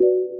you